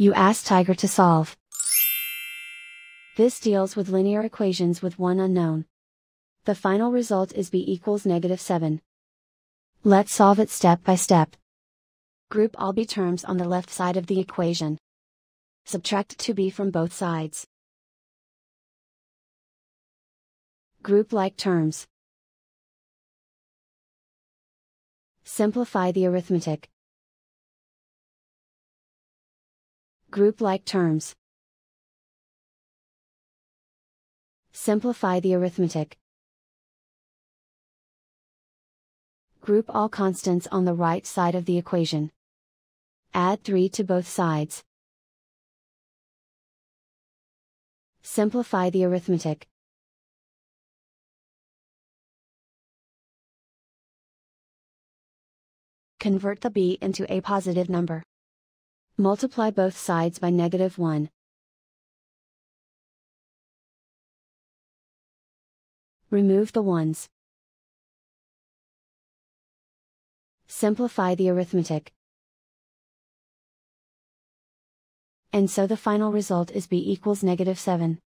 You ask Tiger to solve. This deals with linear equations with one unknown. The final result is b equals negative 7. Let's solve it step by step. Group all b terms on the left side of the equation. Subtract 2b from both sides. Group like terms. Simplify the arithmetic. Group like terms. Simplify the arithmetic. Group all constants on the right side of the equation. Add 3 to both sides. Simplify the arithmetic. Convert the b into a positive number. Multiply both sides by negative 1. Remove the ones. Simplify the arithmetic. And so the final result is b equals negative 7.